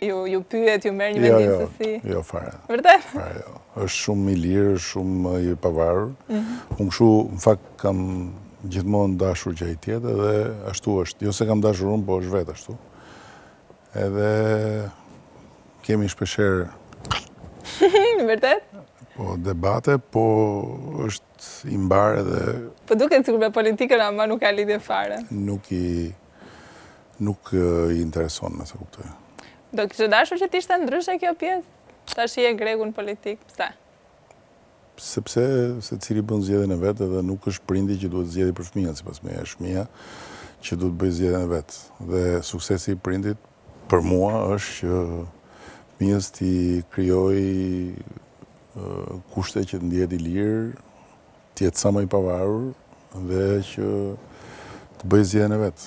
Ju, ju pyet, ju merr një mendim, jo, se si? Jo, jo, fare. Vërtet? Fare, jo. është shumë i lirë, është shumë i pavarur. Mhm. Unë kështu, në fakt, kam gjithmonë dashur që ai të jetë dhe ashtu është. Jo se kam dashur unë, po është vetë ashtu. Edhe kemi shpeshherë... Vërtet? Po, debate, po është Është i mbarë edhe... Po duket sikur me politikën ama nuk ka lidhje fare. Nuk i... nuk i intereson, nëse kuptoj. Do kishe dashur që të ishte ndryshe kjo pjesë? Ta shihje Gregun në politikë, pse? Sepse secili bën zgjedhjen e vet dhe nuk është prindi që duhet të zgjedhë për fëmijën, sipas meje. Është fëmija që duhet të bëjë zgjedhjen e vet. Dhe suksesi i prindit Për mua është që fëmijës t'i krijojë kushte që të ndjehet i lirë, të jetë sa më i pavarur dhe që të bëjë zgjedhjen e vet.